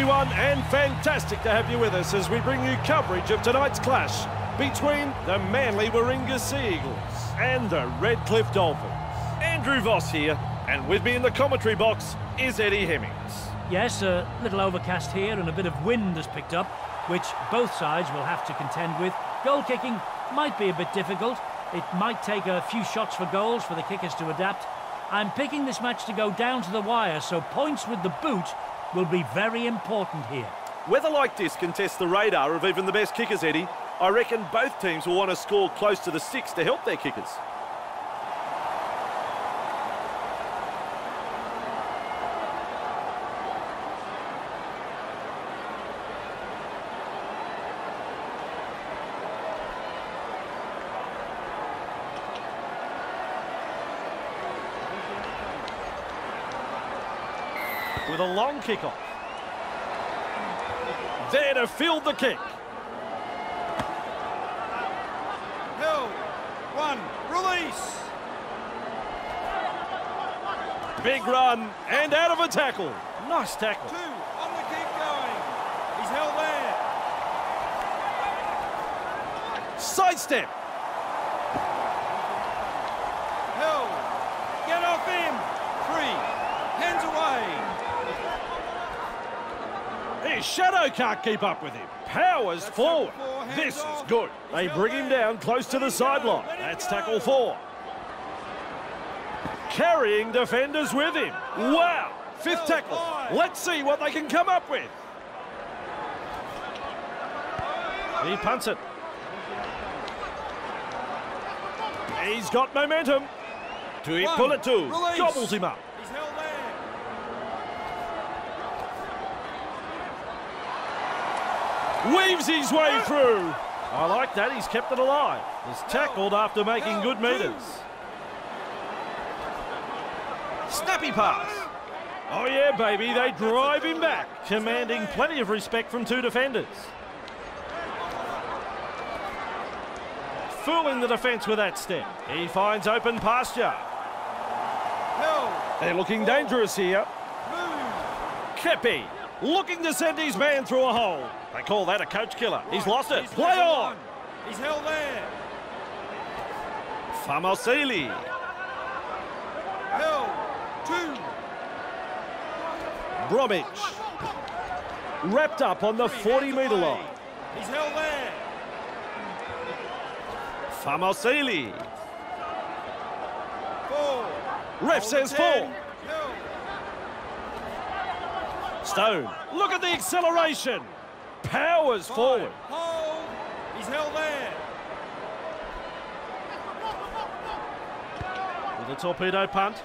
everyone, and fantastic to have you with us as we bring you coverage of tonight's clash between the Manly Warringah Sea Eagles and the Redcliffe Dolphins. Andrew Voss here, and with me in the commentary box is Eddie Hemmings. Yes, a little overcast here and a bit of wind has picked up, which both sides will have to contend with. Goal kicking might be a bit difficult. It might take a few shots for goals for the kickers to adapt. I'm picking this match to go down to the wire, so points with the boot will be very important here. Weather like this can test the radar of even the best kickers, Eddie. I reckon both teams will want to score close to the six to help their kickers. Long kick-off. There to field the kick. Hill, one, release. Big run and out of a tackle. Nice tackle. Two, on the keep going. He's held there. Sidestep. Hill, get off him. Three, hands away. His shadow can't keep up with him. Powers That's forward. tackle four, hands This is good. They bring him down close to the sideline. That's tackle four. Carrying defenders with him. Wow. Fifth tackle. Let's see what they can come up with. He punts it. He's got momentum. To pull it to. Gobbles him up. He's held there. Weaves his way through. I like that. He's kept it alive. He's tackled after making good meters. Snappy pass. Oh, yeah, baby. They drive him back, commanding plenty of respect from two defenders. Fooling the defence with that step. He finds open pasture. They're looking dangerous here. Keppie looking to send his man through a hole. They call that a coach killer. He's lost it. He's Play level on. He's held there. Faamausili. Hill, two. Bromwich. Wrapped up on the 40 metre line. He's held there. Faamausili. Four. Ref Hold says four. 10. Stone. Look at the acceleration. Powers five. forward. Hold. He's held there. With a torpedo punt.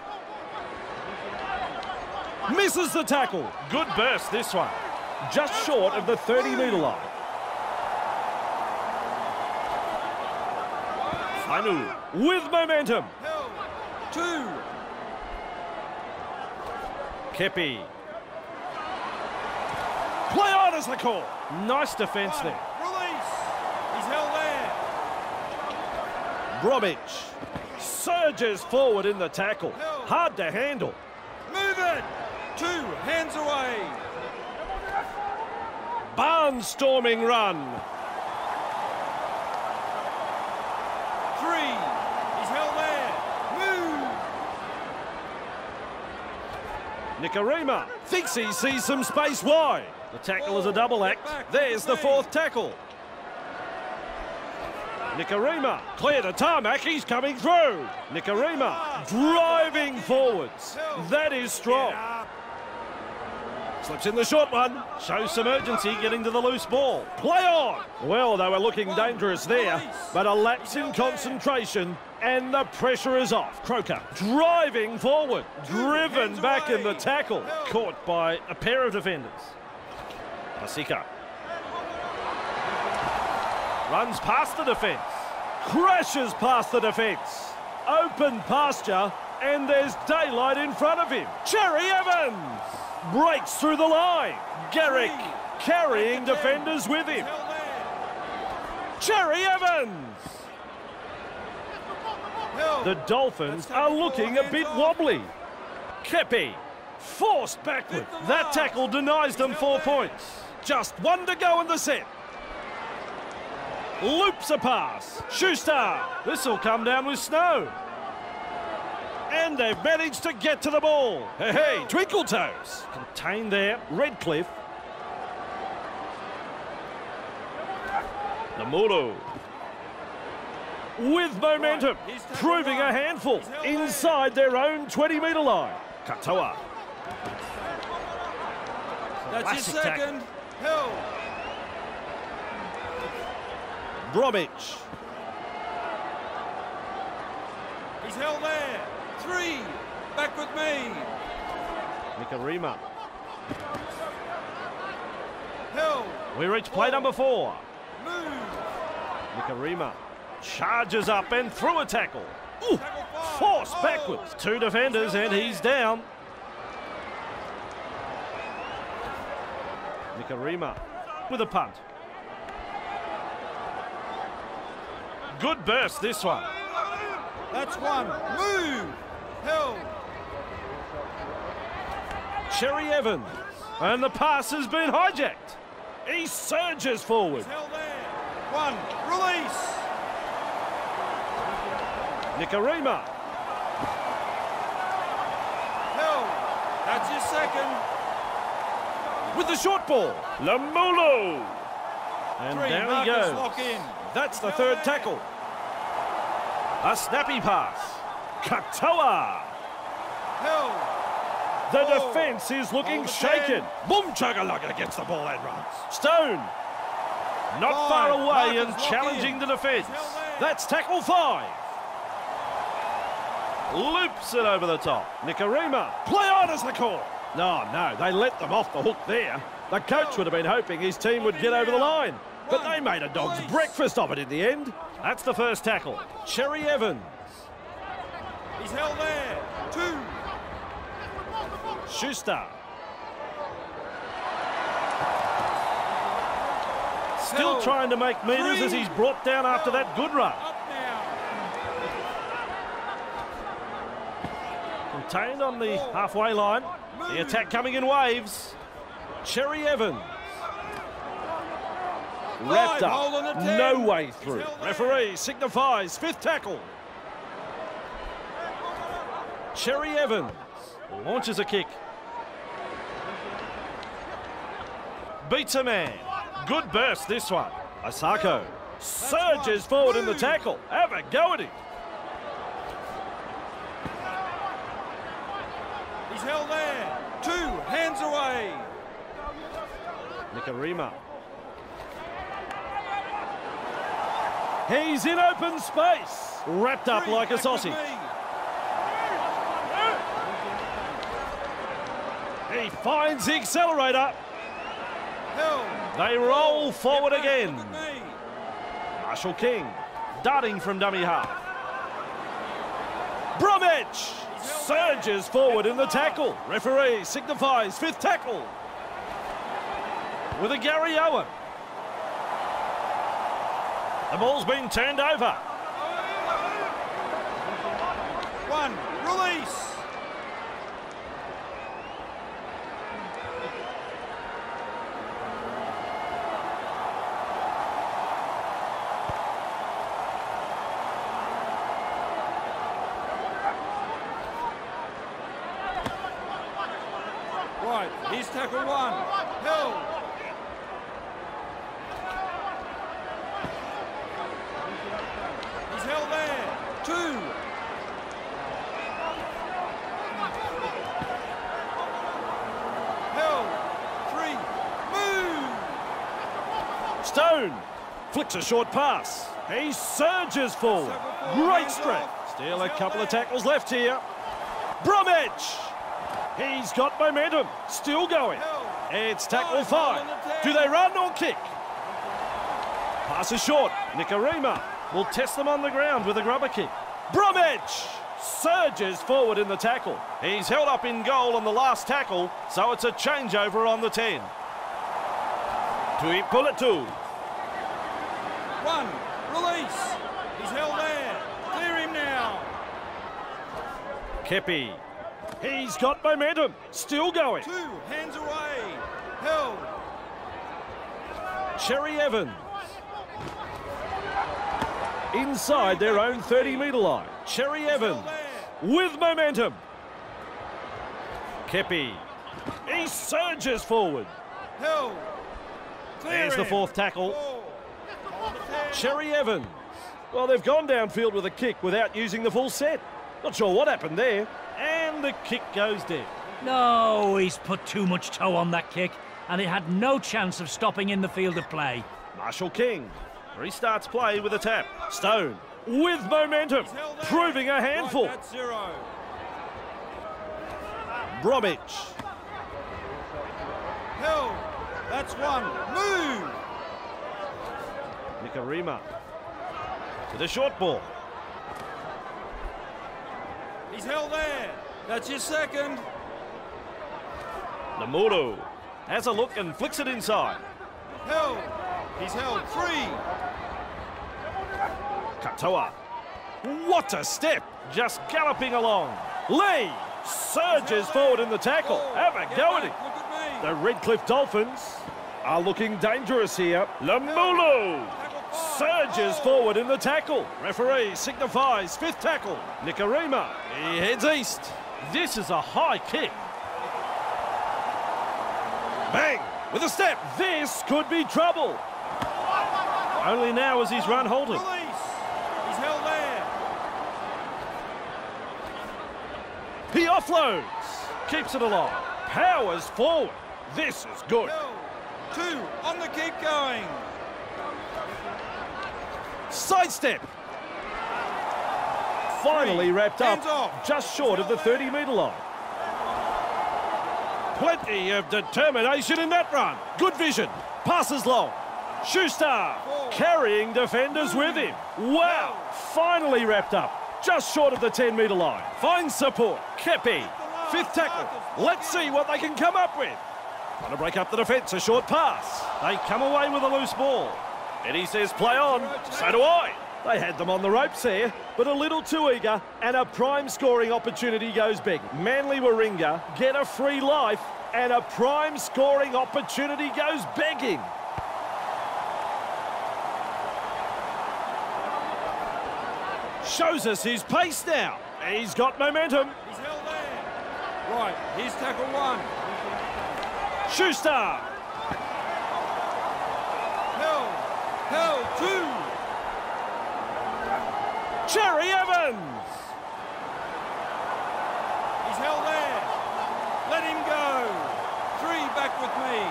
Misses the tackle. Good burst this one. Just short of the 30 metre line. Fainu with momentum. Two. Keppie. Play on as the call. Nice defence there. Release. He's held there. Bromwich surges forward in the tackle. Hard to handle. Move it. Two. Hands away. Barnstorming run. Three. He's held there. Move. Nikorima thinks he sees some space wide. The tackle is a double act. There's the fourth tackle. Nikorima clear to tarmac. He's coming through. Nikorima driving forwards. That is strong. Slips in the short one. Shows some urgency getting to the loose ball. Play on. Well, they were looking dangerous there, but a lapse in concentration and the pressure is off. Croker driving forward, driven back in the tackle. Caught by a pair of defenders. Paseka runs past the defence, crashes past the defence. Open pasture, and there's daylight in front of him. Cherry Evans breaks through the line. Garrick carrying defenders with him. Cherry Evans. The Dolphins are looking a bit wobbly. Keppie Forced backward. That tackle denies them four points. Just one to go in the set. Loops a pass. Schuster. This will come down with snow. And they've managed to get to the ball. Hey, hey, Twinkle Toes. Contained there. Redcliffe. Namuru. With momentum, proving a handful inside their own 20 metre line. Katoa. That's Classic your tackle. Held. Bromwich. He's held there. Three. Back with me. Nikorima. Held. We reach play number four. Move. Nikorima charges up and through a tackle. Ooh, force backwards. Oh. Two defenders and he's down. Nikorima with a punt. Good burst this one. That's one. Move. Held. Cherry Evans. And the pass has been hijacked. He surges forward. He's held there. One. Release. Nikorima. Held. That's your second. With the short ball. Lemuelu. And Three. down he goes. lock in. That's the third tackle. A snappy pass. Katoa. The Oh. defence is looking shaken. Boom Chuggalugga gets the ball and runs. Stone. Not Five. far away Marcus and challenging in. the defence. There. That's tackle five. Loops it over the top. Nikorima. Play on as the call. No, no, they let them off the hook there. The coach would have been hoping his team would get over the line. But they made a dog's breakfast of it in the end. That's the first tackle. Cherry Evans. He's held there. Two. Schuster. Still trying to make metres as he's brought down after that good run. Contained on the halfway line. The attack coming in waves. Cherry Evans. Wrapped Five, hole on up. No way through. Referee signifies fifth tackle. Cherry Evans launches a kick. Beats a man. Good burst this one. Isaako surges forward in the tackle. Have a go at him. Held there. Two. Hands away. Nikorima. He's in open space. Wrapped up Three, like a sausage. He finds the accelerator. Held. They roll forward again. look at me. Marshall King darting from dummy half. Bromwich surges forward in the tackle. Referee signifies fifth tackle. With a Garryowen. The ball's been turned over. One. Release. Right, here's tackle one. Held. He's held there. Two. Held. Three. Move. Stone flicks a short pass. He surges forward. Great strength. Still a couple of tackles left here. Bromwich. He's got momentum. Still going. It's tackle five. Do they run or kick? Pass is short. Nikorima will test them on the ground with a grubber kick. Bromwich surges forward in the tackle. He's held up in goal on the last tackle, so it's a changeover on the 10. Tuipulotu. One. Release. He's held there. Clear him now. Keppie He's got momentum. Still going. Two, hands away. Held. Cherry Evans. Inside their own 30 metre line. Cherry Evans with momentum. Keppie. He surges forward. Held. Clear There's the fourth tackle. Four. Hold the ten. Cherry Evans. Well, they've gone downfield with a kick without using the full set. Not sure what happened there. And the kick goes dead. No, he's put too much toe on that kick, and it had no chance of stopping in the field of play. Marshall King restarts play with a tap. Stone with momentum, He's held there. proving a handful. Right, zero. Bromwich. Held. That's one. Move. Nikorima to the short ball. He's held there. That's your second. Namuru has a look and flicks it inside. Held. He's held. Three. Katoa. What a step! Just galloping along. Lee surges forward in the tackle. Four. Have a go at back. it. Look at me. The Redcliffe Dolphins are looking dangerous here. Lemuelu surges forward in the tackle. Referee signifies fifth tackle. Nikorima, he heads east. This is a high kick. Bang! With a step. This could be trouble. Only now is his run halted. He's held there. He offloads. Keeps it alive. Powers forward. This is good. Two. On the keep going. Sidestep. Finally wrapped up just short of the 30 metre line. Plenty of determination in that run. Good vision. Passes long. Schuster carrying defenders with him. Wow. Finally wrapped up just short of the 10 metre line. Finds support. Keppie. Fifth tackle. Let's see what they can come up with. Trying to break up the defence. A short pass. They come away with a loose ball. Eddie says play on. So do I. They had them on the ropes there, but a little too eager, and a prime scoring opportunity goes big. Manly Warringah get a free life, and a prime scoring opportunity goes begging. Shows us his pace now. He's got momentum. He's held there. Right. Here's tackle one. Schuster. Held. Held. Two. Cherry Evans. He's held there. Let him go. Three back with me.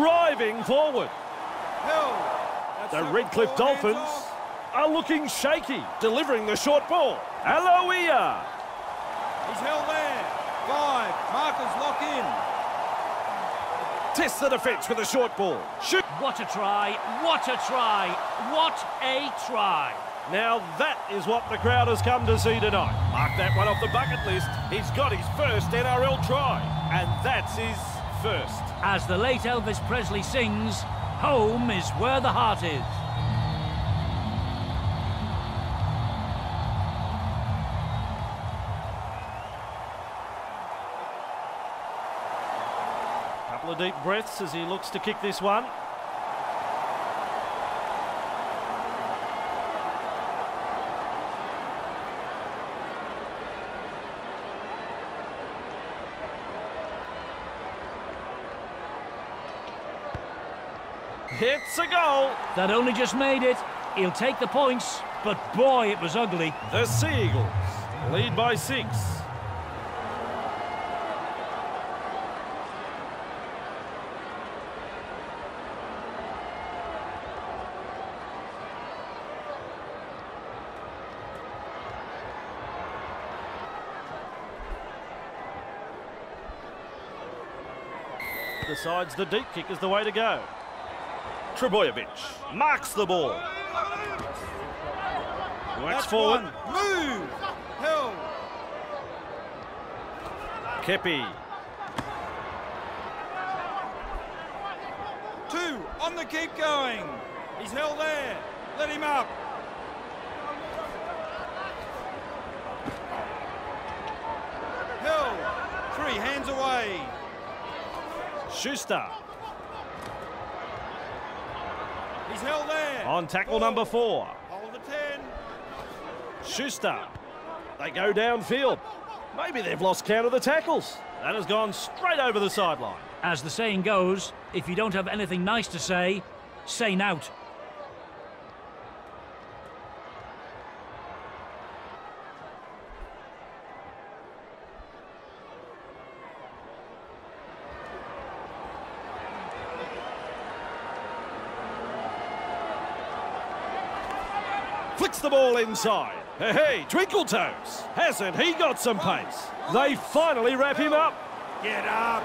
Driving forward. The Redcliffe Dolphins are looking shaky, delivering the short ball. Aloiai. He's held there. Five. Markers lock in. Tests the defence with a short ball. Shoot. What a try! What a try! What a try! Now that is what the crowd has come to see tonight. Mark that one off the bucket list. He's got his first NRL try, and that's his first. As the late Elvis Presley sings, home is where the heart is. Couple of deep breaths as he looks to kick this one. It's a goal. That only just made it. He'll take the points, but boy, it was ugly. The Sea Eagles lead by six. Decides the deep kick is the way to go. Trbojevic marks the ball. Works forward. one. Move. Held. Keppie. Two. On the keep going. He's held there. Let him up. Three, hands away. Schuster He's held there. on tackle number four. Hold the 10. Schuster. They go downfield. Maybe they've lost count of the tackles. That has gone straight over the sideline. As the saying goes, if you don't have anything nice to say, say nout. The ball inside. Hey, hey, Twinkle Toes. Hasn't he got some pace? They finally wrap him up. Get up.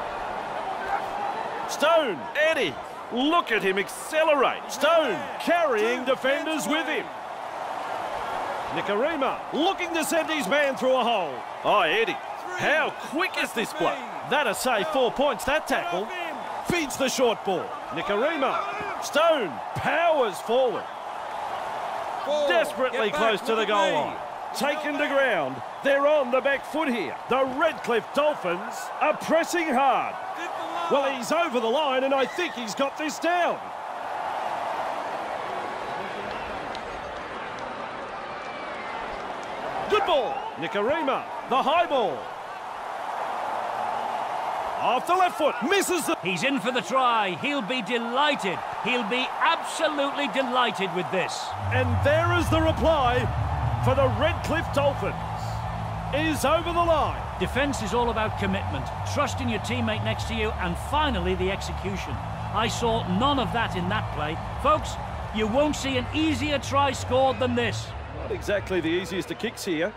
Stone, Eddie. Look at him accelerate. Stone carrying defenders with him. Nikorima looking to send his man through a hole. Oh, Eddie, how quick is this bloke? That'll say four points, that tackle. Feeds the short ball. Nikorima. Stone powers forward. Four. Desperately close to the goal me. line. Taken to ground. They're on the back foot here. The Redcliffe Dolphins are pressing hard. Did the line. Well, he's over the line, and I think he's got this down. Good ball. Nikorima, the high ball. Off the left foot, misses the... He's in for the try. He'll be delighted. He'll be absolutely delighted with this. And there is the reply for the Redcliffe Dolphins. Is over the line. Defence is all about commitment, trusting your teammate next to you, and finally the execution. I saw none of that in that play. Folks, you won't see an easier try scored than this. Not exactly the easiest of kicks here.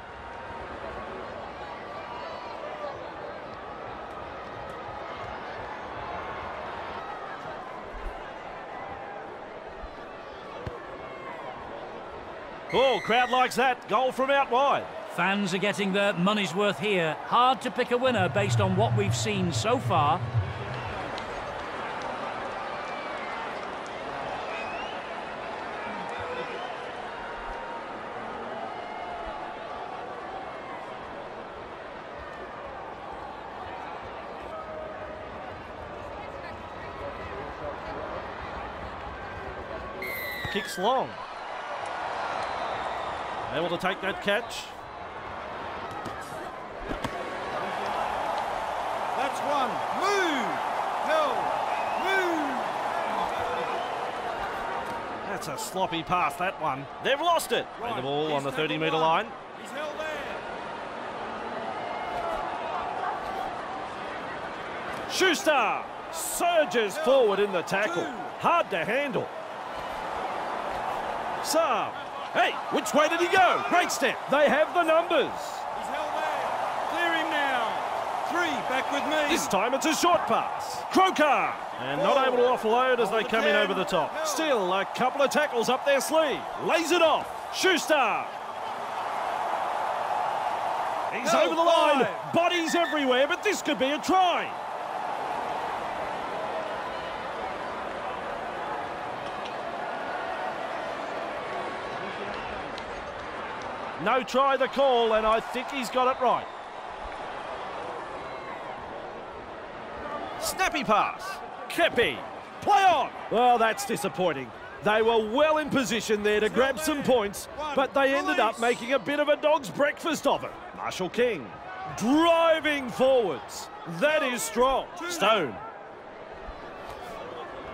Oh, crowd likes that. Goal from out wide. Fans are getting their money's worth here. Hard to pick a winner based on what we've seen so far. Kicks long. Able to take that catch. That's one. Move. Held. Move. That's a sloppy pass, that one. They've lost it. Play the Right, ball he's on the 30 metre one. line. He's held there. Schuster surges forward in the tackle. Hard to handle. Saab. Hey, which way did he go? Great step. They have the numbers. He's held there. Clear him now. Three, back with me. This time it's a short pass. Croker. And not able to offload as they come in over the top. Still a couple of tackles up their sleeve. Lays it off. Schuster. He's Held over the line. five. Bodies everywhere, but this could be a try. No try the call, and I think he's got it right. Snappy pass. Keppie. Play on. Well, that's disappointing. They were well in position there to grab some points, but they ended up making a bit of a dog's breakfast of it. Marshall King driving forwards. That is strong. Stone.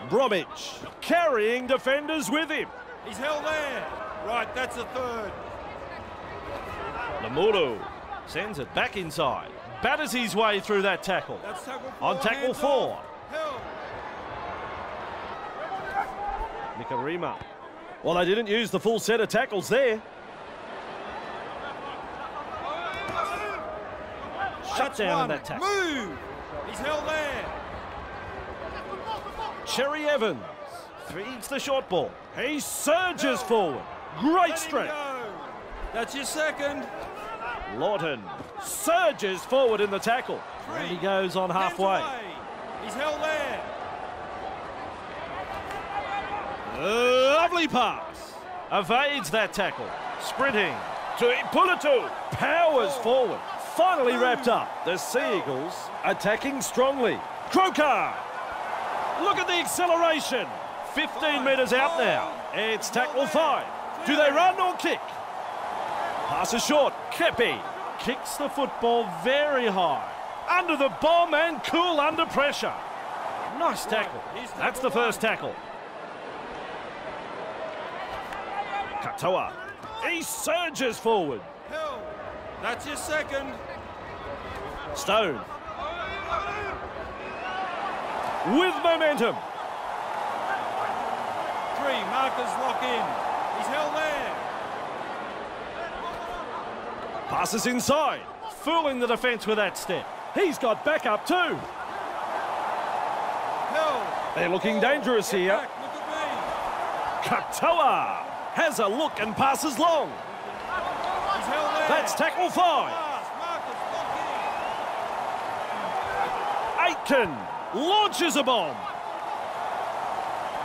Bromwich carrying defenders with him. He's held there. Right, that's a third. Lemuelu sends it back inside. Batters his way through that tackle. Tackle four. On tackle four. Nikorima. Well, they didn't use the full set of tackles there. Shut down in that tackle. Move. He's held there. Cherry Evans feeds the short ball. He surges forward. Great strength. That's your second. Lawton surges forward in the tackle. Three. And he goes on halfway. He's held there. Lovely pass. Evades that tackle. Sprinting to Ipulatu. Powers forward. finally wrapped up. The Sea Eagles attacking strongly. Croker! Look at the acceleration. 15 metres out now. It's tackle five. Do they run or kick? Pass is short. Keppie kicks the football very high. Under the bomb and cool under pressure. Nice tackle. That's the first tackle. Katoa. He surges forward. Hill. That's your second. Stone. With momentum. Three. Markers lock in. He's held there. Passes inside. Fooling the defence with that step. He's got backup too. They're looking dangerous here. Katoa has a look and passes long. That's tackle five. Aitken launches a bomb.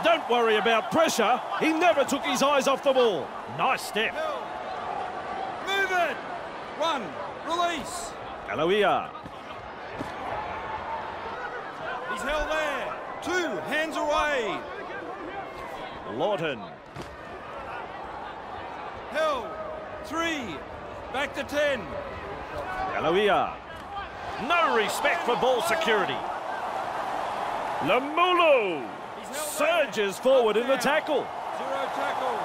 Don't worry about pressure. He never took his eyes off the ball. Nice step. in. Hill. Move it. One. Release. Aloiai. He's held there. Two. Hands away. Lawton. Hill. Three. Back to ten. Aloiai. No respect for ball security. Lemuelu held surges forward in the tackle. Zero tackle.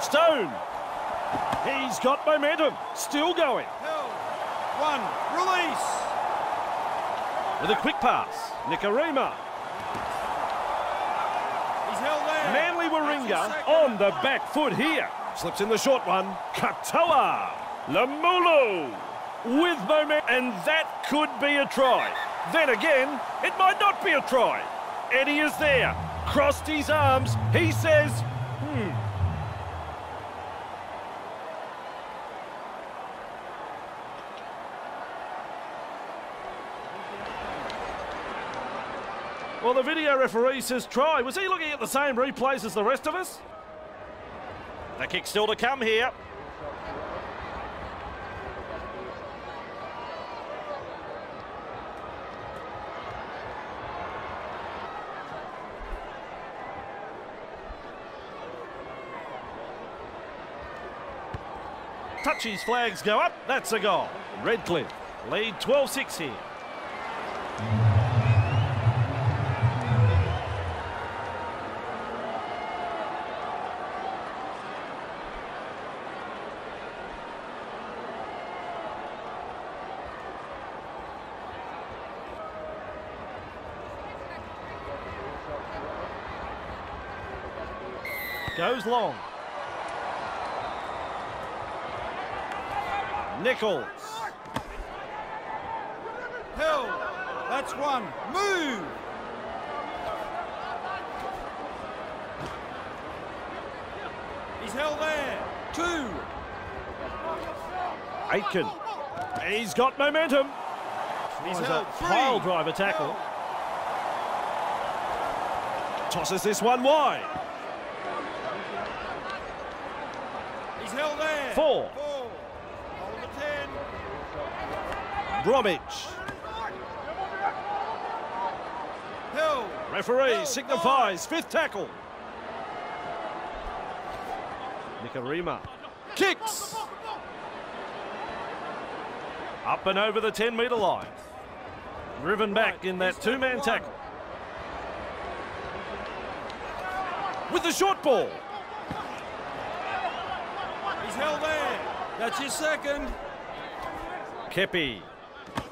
Stone. He's got momentum. Still going. Hill. One. Release. With a quick pass. Nikorima. He's held there. Manly Warringah on the back foot here. Slips in the short one. Katoa. Lemuelu. With momentum. And that could be a try. Then again, it might not be a try. Eddie is there. Crossed his arms. He says, Well, the video referee says try. Was he looking at the same replays as the rest of us? The kick still to come here. Touchy's flags go up. That's a goal. Redcliffe lead 12-6 here. Goes long. Nicholls. Hill. That's one. Move. He's held there. Two. Aitken. He's got momentum. He's held. a pile driver tackle. Tosses this one wide. He's held there. Four. Four. Hold the ten. Bromwich. Hill. Referee Hill, signifies fifth tackle. Nikorima. Kicks. Up and over the 10 metre line. Driven back in that two man tackle. With the short ball. He's held. That's your second. Keppie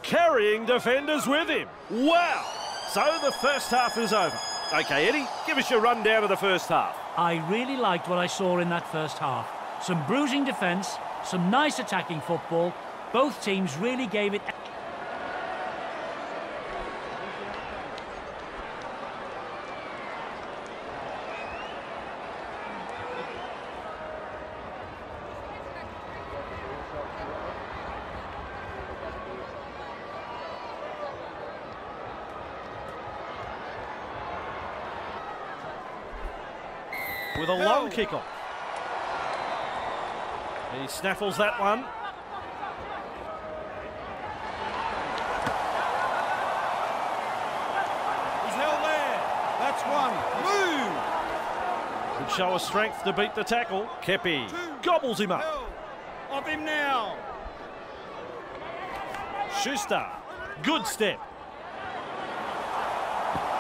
carrying defenders with him. Wow. So the first half is over. Okay, Eddie, give us your rundown of the first half. I really liked what I saw in that first half. Some bruising defence, some nice attacking football. Both teams really gave it. Kick kickoff. He snaffles that one. He's held there. That's one. Move. Could show a strength to beat the tackle. Keppie gobbles him up. Of him now. Schuster. Good step.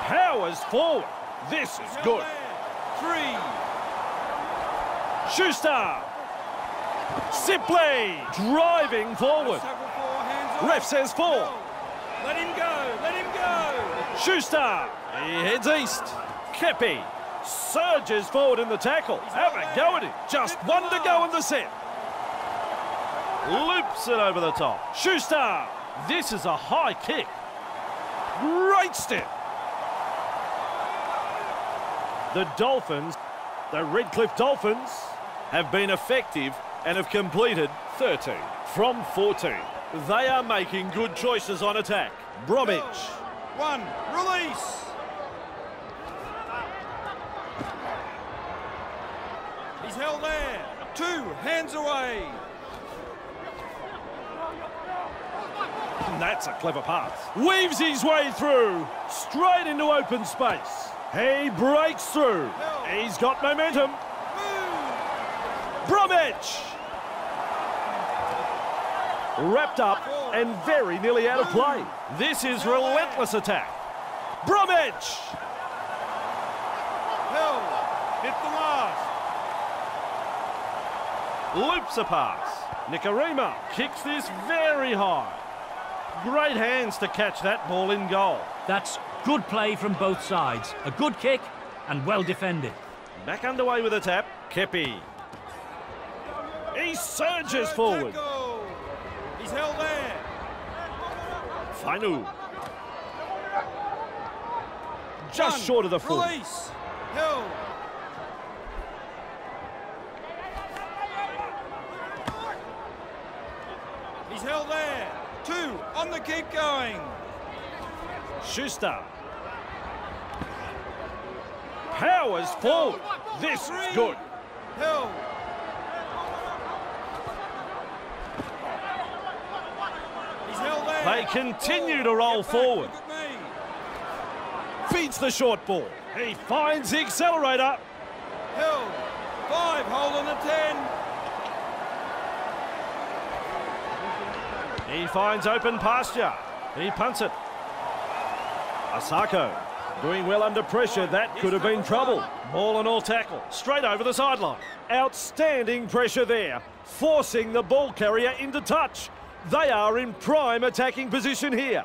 Powers forward. This is good. Three. Schuster. Sipley driving forward. Tackle four, hands Ref says four. Let him go. Let him go. Schuster. He heads east. Keppie surges forward in the tackle. Have a go at him. Just one to go in the set. Loops it over the top. Schuster. This is a high kick. Great step. The Dolphins, the Redcliffe Dolphins, have been effective and have completed 13 from 14. They are making good choices on attack. Bromwich. One. Release. He's held there. Two. Hands away. And That's a clever pass. Weaves his way through, straight into open space. He breaks through. He's got momentum. Move. Bromwich! Wrapped up and very nearly out of play. This is relentless attack. Bromwich! Hill. Hit the last. Loops a pass. Nikorima kicks this very high. Great hands to catch that ball in goal. That's good play from both sides. A good kick and well defended. Back underway with a tap. Keppie. He surges forward. He's held there. Fainu. Just One. short of the full. Release. Hill. He's held there. Two. On the keep going. Schuster. Powers forward. This is good. Hill. He's held there. They continue to roll forward. Feeds the short ball. He finds the accelerator. Hill. Five. Hold on the ten. He finds open pasture. He punts it. Isaako doing well under pressure. That could have been trouble. Ball and all tackle. Straight over the sideline. Outstanding pressure there. Forcing the ball carrier into touch. They are in prime attacking position here.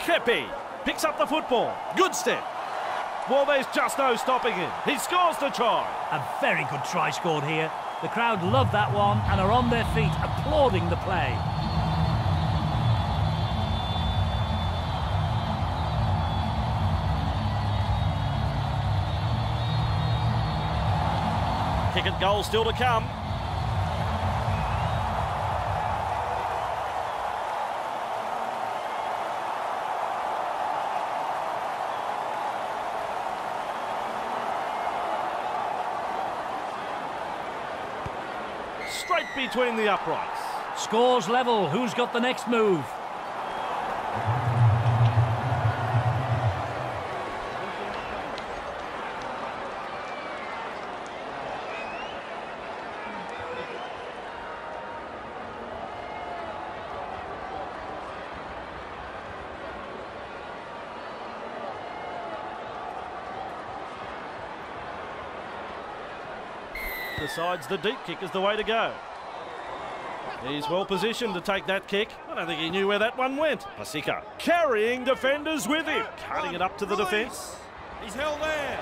Keppie picks up the football. Good step. Well, there's just no stopping him. He scores the try. A very good try scored here. The crowd love that one and are on their feet applauding the play. Kick at goal still to come. Straight between the uprights. Scores level. Who's got the next move? Decides the deep kick is the way to go. He's well positioned to take that kick. I don't think he knew where that one went. Paseka carrying defenders with him. Cutting it up to the defence. He's held there.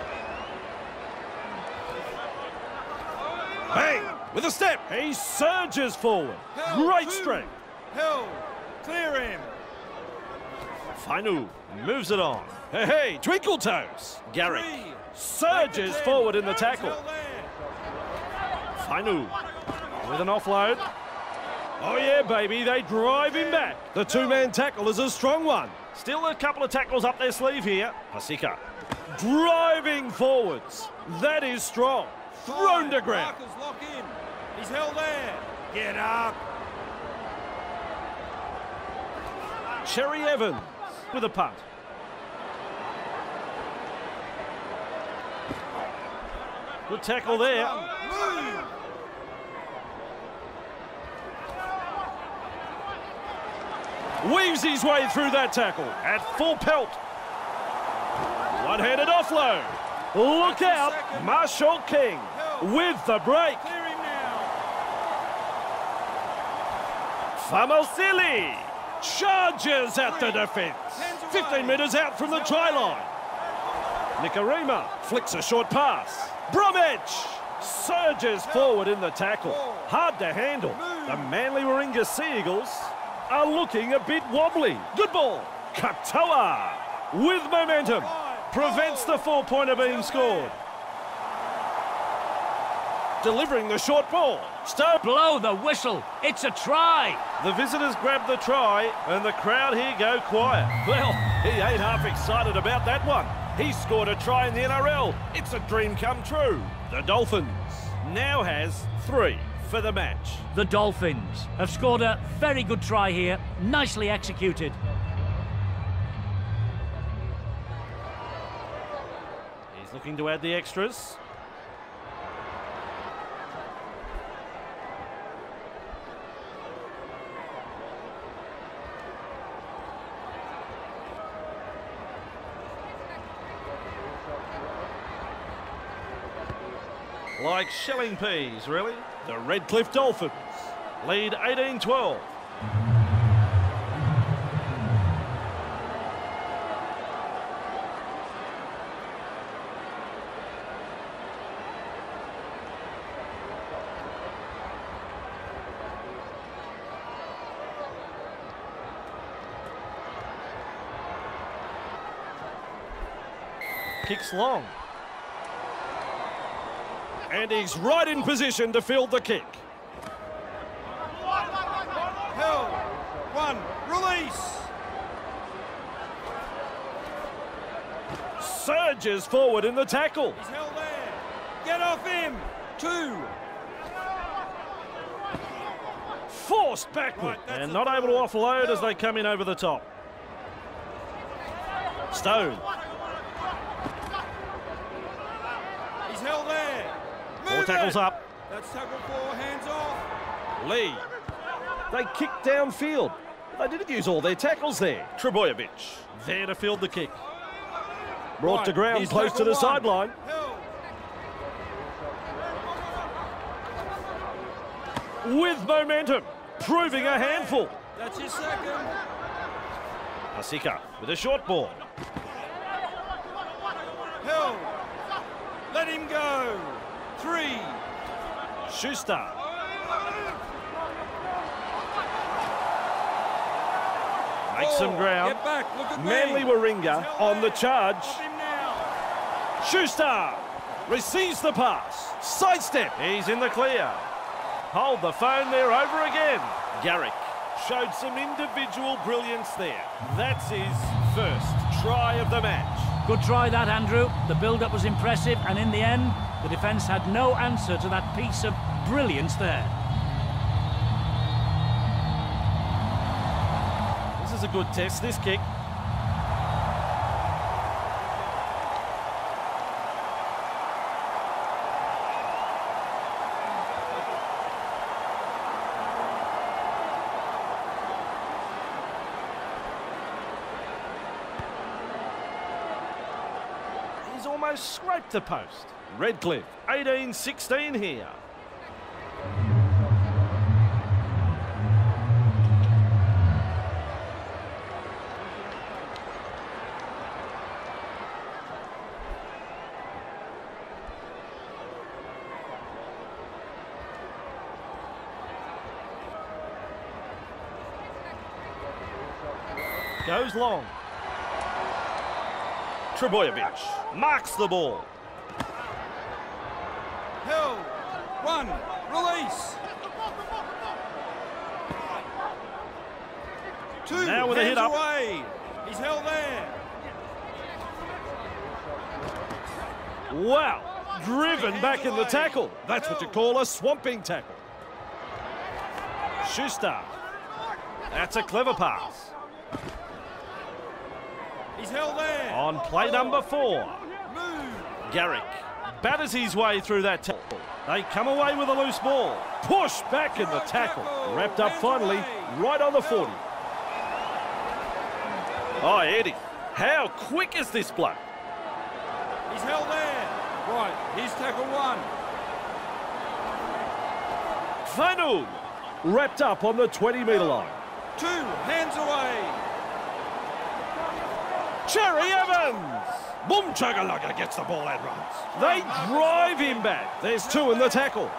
Bang! With a step. He surges forward. Great two. strength. Hill. Clear him. Fainu moves it on. Hey, hey, twinkle toes. Garrick Three. surges Back to ten. forward in the tackle. held. Fainu with an offload. Oh yeah, baby, they drive him back. The two-man tackle is a strong one. Still a couple of tackles up their sleeve here. Paseka Driving forwards. That is strong. Thrown to ground. Lock in. He's held there. Get up. Cherry Evans with a punt. Good tackle there. Move. Weaves his way through that tackle at full pelt. One-handed offload. Look out, Marshall King with the break. Faamausili charges at the defence. 15 metres out from the try line. Nikorima flicks a short pass. Bromwich surges forward in the tackle. Hard to handle. The Manly Warringah Sea Eagles are looking a bit wobbly. Good ball. Katoa with momentum. Prevents the four-pointer being scored. Delivering the short ball. Stone Blow the whistle. It's a try. The visitors grab the try, and the crowd here go quiet. Well, he ain't half excited about that one. He scored a try in the NRL. It's a dream come true. The Dolphins now has three for the match. The Dolphins have scored a very good try here. Nicely executed. He's looking to add the extras. Like shelling peas, really. The Redcliffe Dolphins lead 18-12. Kicks long. And he's right in position to field the kick. Held. One. Release. Surges forward in the tackle. He's held there. Get off him. Two. Forced backward. Right, and not able to offload as they come in over the top. Stone. He's held there. Four Move tackles up. That's tackle four. Hands off. Lee. They kicked downfield. They didn't use all their tackles there. Trbojevic there to field the kick. Brought to ground here's close to the sideline. With momentum. Proving a handful. That's his second. Asika with a short ball. Held. Let him go. Three. Schuster. Makes some oh, ground. Get back. Look at Manly me. Warringah He's held on the charge. Off. Schuster receives the pass. Sidestep. He's in the clear. Hold the phone there over again. Garrick showed some individual brilliance there. That's his first try of the match. Good try that, Andrew. The build-up was impressive, and in the end, the defence had no answer to that piece of brilliance there. This is a good test, this kick. He's almost scraped the post. Redcliffe, 18-16 here. Goes long. Trbojevic marks the ball. Held. One. Release. Two. Now with a hit up. away. He's held there. Wow, driven back in the tackle. That's what you call a swamping tackle. Schuster. That's a clever pass. He's held there. On play number four, Move. Garrick batters his way through that tackle. They come away with a loose ball. Push back in the tackle. Wrapped up finally right on the 40. Oh, Eddie, how quick is this bloke? He's held there. Right, he's tackle one. Fainu wrapped up on the 20 metre line. Two, hands away. Cherry Evans! Boom Chuggalugga gets the ball and runs. They drive him back. There's two in the tackle.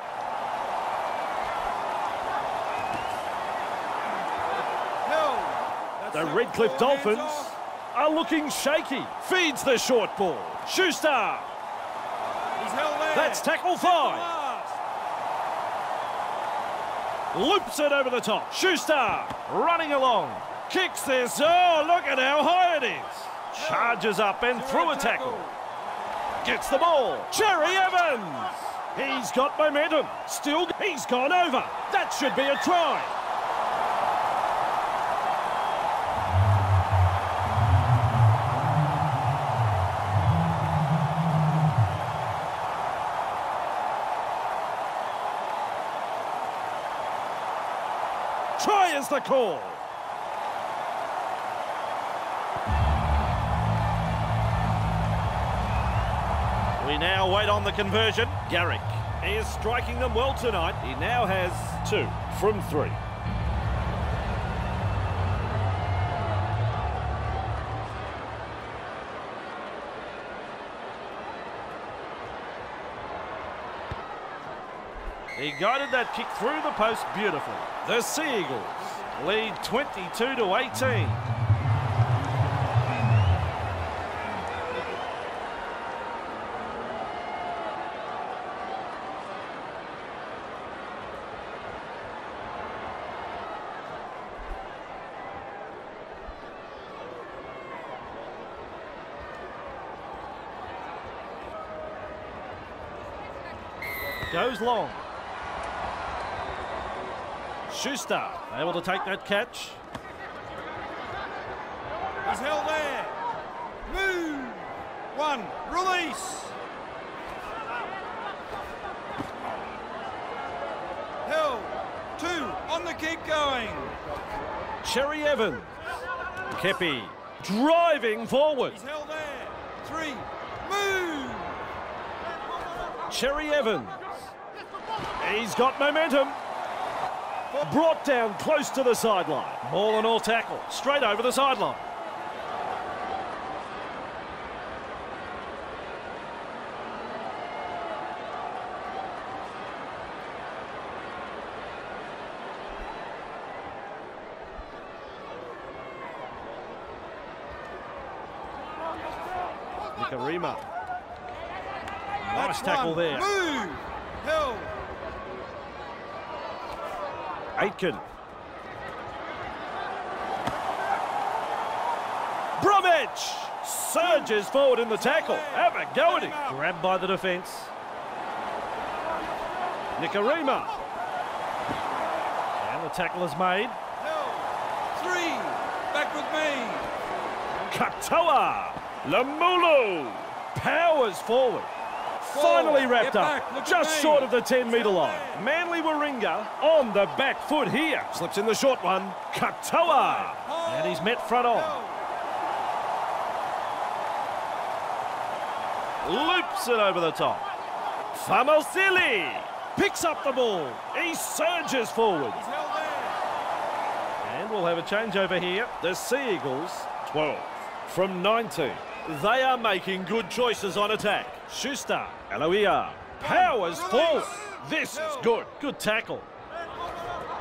The Redcliffe Dolphins are looking shaky. Feeds the short ball. Schuster. He's held there. That's tackle five. Loops it over the top. Schuster running along. Kicks this. Oh, look at how high it is. Charges up and through a tackle. Gets the ball. Cherry Evans. He's got momentum. Still, he's gone over. That should be a try. Try is the call. We now wait on the conversion. Garrick is striking them well tonight. He now has two from three. He guided that kick through the post beautifully. The Sea Eagles lead 22 to 18. Long. Schuster able to take that catch. He's held there. Move. One, release. Held. Two, on the keep going. Cherry Evans. Keppie driving forward. He's held there. Three, move. Cherry Evans. He's got momentum. Brought down close to the sideline. Ball and all tackle. Straight over the sideline. Nikorima. Nice tackle there. Move. Aitken. Bromwich surges forward in the tackle. Have a go at him. Grabbed by the defence. Nikorima. And the tackle is made. Three, back with me. Katoa. Lemuelu. Powers forward. Finally wrapped up. back. Look at Just short of the 10 metre line. Manly Warringah on the back foot here. Slips in the short one. Katoa. And he's met front on. Loops it over the top. Faamausili picks up the ball. He surges forward. He's held there. And we'll have a change over here. The Sea Eagles, 12 from 19. They are making good choices on attack. Schuster, Aloiai, powers forward. This is good. Good tackle.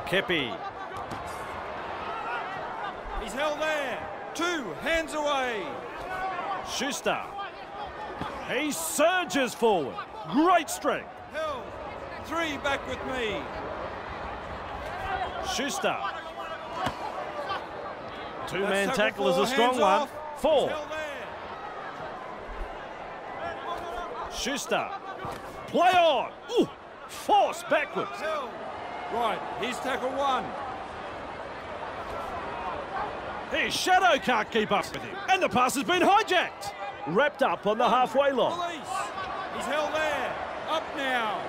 Keppie, He's held there. Two, hands away. Schuster. He surges forward. Great strength. Held. Three, back with me. Schuster. Two-man tackle is a strong one. Four. He's held there. Schuster. Play on. Ooh, force backwards. Right, here's tackle one. His shadow can't keep up with him. And the pass has been hijacked. Wrapped up on the halfway line. Release. He's held there. Up now.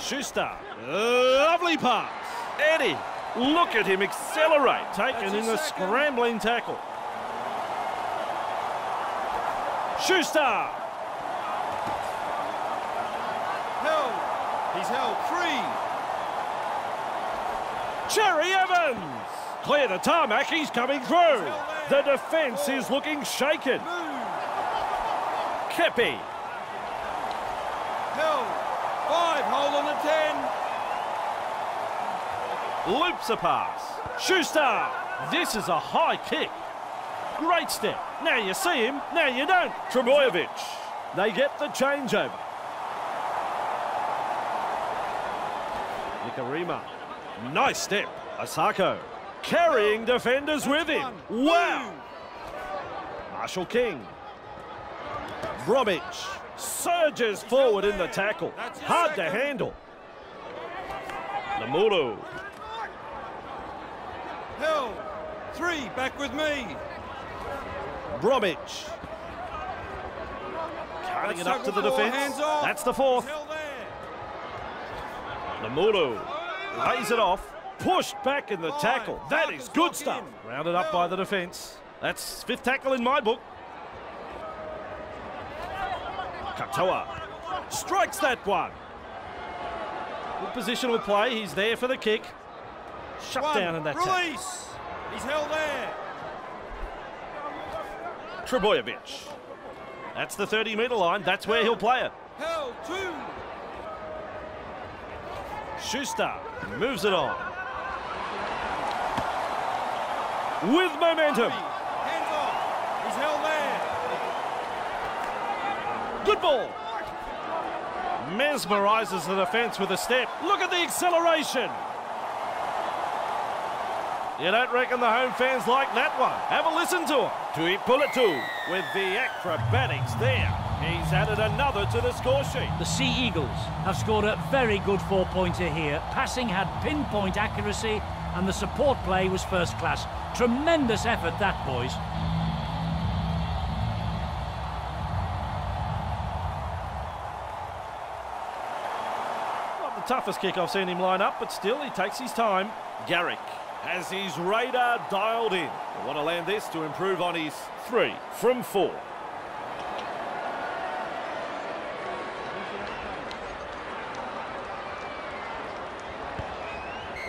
Schuster. Lovely pass. Eddie. Look at him accelerate. Taken in the second. scrambling tackle. Schuster. Held. He's held. Three. Cherry Evans. Clear the tarmac. He's coming through. The defence is looking shaken. Keppie. Held. Five. Hold on the ten. Loops a pass. Schuster. This is a high kick. Great step. Now you see him, now you don't. Trbojevic. They get the changeover. Nikorima. Nice step. Isaako. Carrying defenders with him. One. Wow. Marshall King. Bromwich. Surges forward in the tackle. That's Hard to handle. Lemuelu. Held. Three. Back with me. Bromwich. Cutting That's it up to the defence. That's the fourth. Lemuelu lays it off. Pushed back in the tackle. That is good stuff. Rounded up by the defence. That's fifth tackle in my book. Katoa strikes that one. Good positional play. He's there for the kick. Shut One. down in that tackle. Release. He's held there. Trbojevic. That's the 30 metre line. That's where he'll play it. Held. Two. Schuster moves it on. With momentum. Hands off. He's held there. Good ball. Mesmerises the defence with a step. Look at the acceleration. You don't reckon the home fans like that one? Have a listen to him. Tuipulotu with the acrobatics there. He's added another to the score sheet. The Sea Eagles have scored a very good four-pointer here. Passing had pinpoint accuracy and the support play was first class. Tremendous effort that, boys. Not the toughest kick I've seen him line up, but still he takes his time. Garrick has his radar dialed in. They want to land this to improve on his three from four.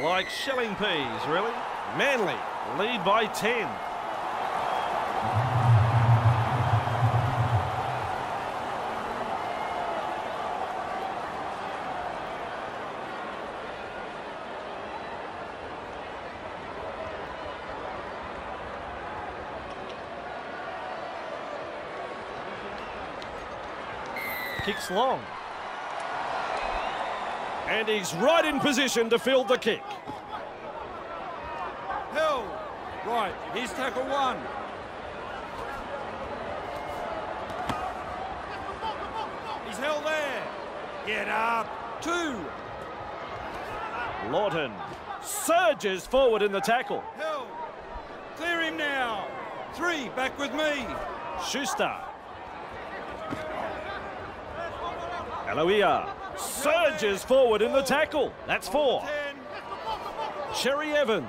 Like shelling peas, really. Manly lead by 10. Kicks long. And he's right in position to field the kick. Held. Right. Here's tackle one. He's held there. Get up. Two. Lawton surges forward in the tackle. Held. Clear him now. Three. Back with me. Schuster. Aloiai surges forward in the tackle. That's four. Ten. Cherry Evans.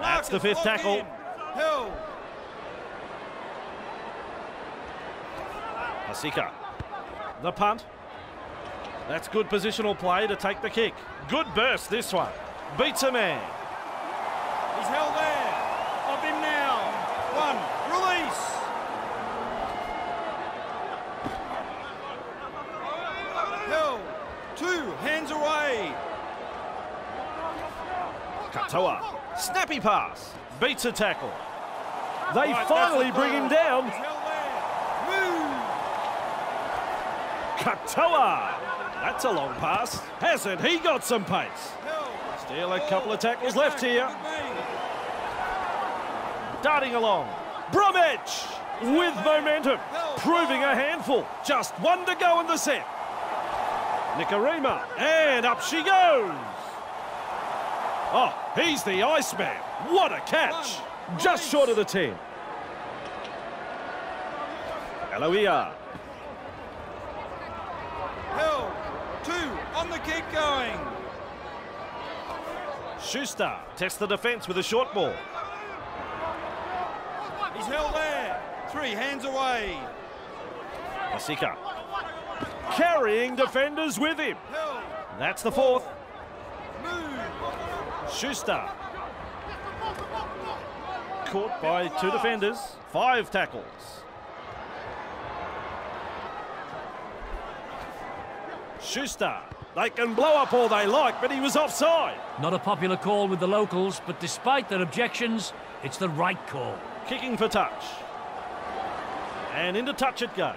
That's the fifth tackle. Held. The punt. That's good positional play to take the kick. Good burst this one. Beats a man. He's held there. Off him now. One. Release. Held. Two. Hands away. Katoa. Pass. Beats a tackle. They Right, finally bring him down. He's held there. Move. Katoa. That's a long pass. Hasn't he got some pace? Still a couple of tackles left here. Darting along. Bromwich. with momentum, proving a handful. Just one to go in the set. Nikorima, and up she goes. Oh, he's the Iceman. What a catch. Just short of the 10. Aloiai. Held. Two on the keep going. Schuster tests the defence with a short ball. He's held there. Three hands away. Masika. Carrying defenders with him. That's the fourth. Schuster. Caught by two defenders. Five tackles. Schuster. They can blow up all they like, but he was offside. Not a popular call with the locals, but despite their objections, it's the right call. Kicking for touch. And into touch it goes.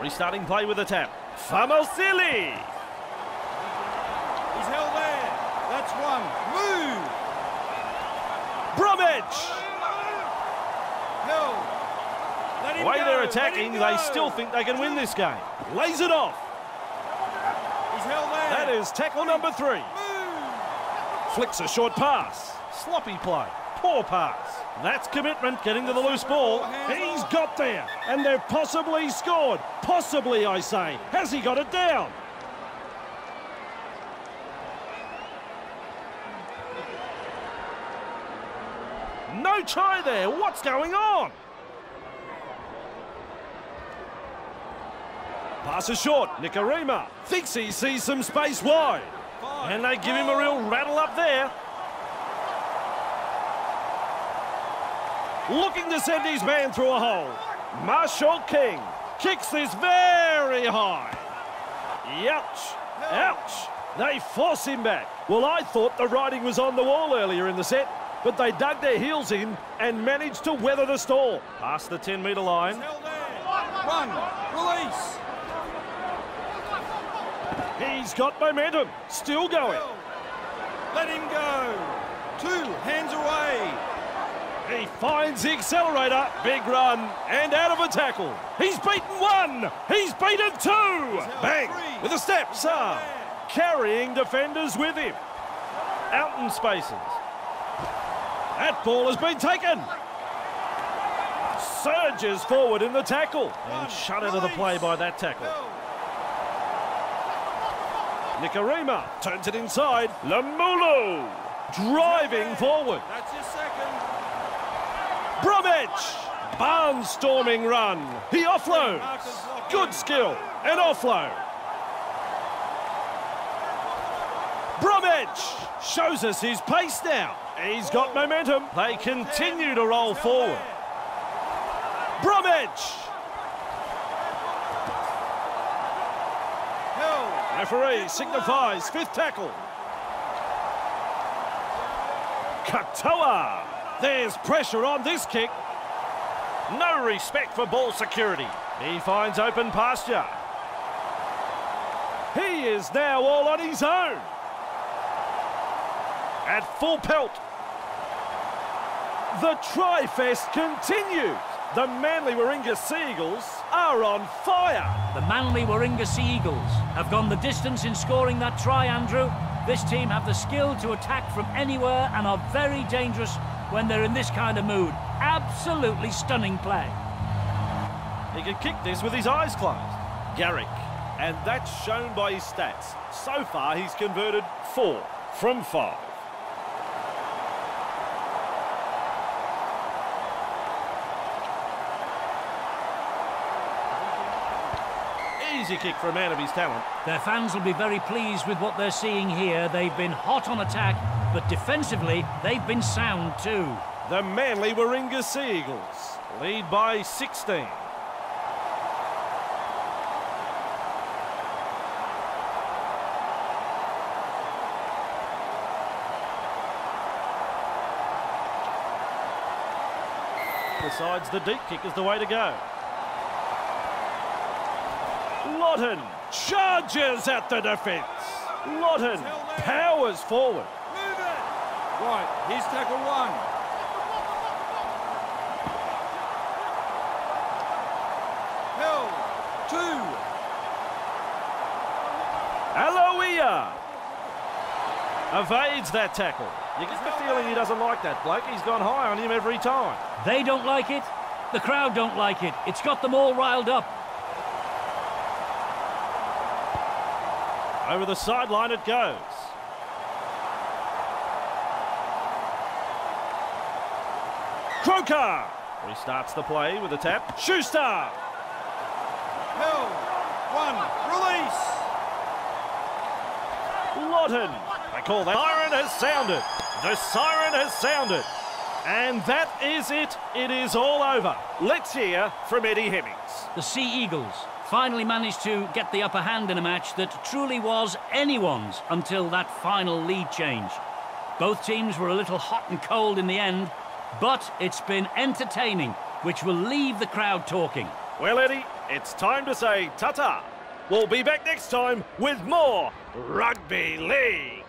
Restarting play with a tap. Faamausili. He's held there. That's one. Move. Bromwich. Him The way go. they're attacking, they still think they can win this game. Lays it off. He's held there. That is tackle number three. Move. Flicks a short pass. Sloppy play. Poor pass. That's commitment getting to the loose ball. He's got there. And they've possibly scored. Possibly, I say. Has he got it down? No try there. What's going on? Pass is short. Nikorima thinks he sees some space wide. And they give him a real rattle up there. Looking to send his man through a hole. Marshall King kicks this very high. Ouch. Ouch. They force him back. Well, I thought the writing was on the wall earlier in the set, but they dug their heels in and managed to weather the storm. Past the 10 metre line. He's held there. One. Release. He's got momentum. Still going. Let him go. Two hands away. He finds the accelerator. Big run and out of a tackle. He's beaten one. He's beaten two. Bang. With a step. Saab. Carrying defenders with him. Out in spaces. That ball has been taken. Surges forward in the tackle. And shut out of the play by that tackle. Held. Nikorima turns it inside. Lemuelu driving forward. That's his second. Bromwich! Barnstorming run. He offloads. Good skill. And offload. Bromwich shows us his pace now. He's got momentum. They continue to roll forward. Bromwich! Referee signifies fifth tackle. Katoa. There's pressure on this kick. No respect for ball security. He finds open pasture. He is now all on his own. At full pelt. The Tri-Fest continues. The Manly Warringah Seagulls are on fire. The Manly Warringah Sea Eagles have gone the distance in scoring that try, Andrew. This team have the skill to attack from anywhere and are very dangerous when they're in this kind of mood. Absolutely stunning play. He can kick this with his eyes closed. Garrick. And that's shown by his stats. So far, he's converted four from five. Easy kick for a man of his talent. Their fans will be very pleased with what they're seeing here. They've been hot on attack, but defensively, they've been sound too. The Manly Warringah Sea Eagles lead by 16. Decides the deep kick is the way to go. Lawton charges at the defence. Lawton powers forward. Move it. Right, here's tackle one. Held. Two. Aloiai evades that tackle. You get the feeling he doesn't like that bloke. He's gone high on him every time. They don't like it. The crowd don't like it. It's got them all riled up. Over the sideline it goes. Croker restarts the play with a tap. Schuster. Held. One. Release. Lawton. They call that. Siren has sounded. The siren has sounded. And that is it. It is all over. Let's hear from Eddie Hemmings. The Sea Eagles finally managed to get the upper hand in a match that truly was anyone's until that final lead change. Both teams were a little hot and cold in the end, but it's been entertaining, which will leave the crowd talking. Well, Eddie, it's time to say ta-ta. We'll be back next time with more Rugby League.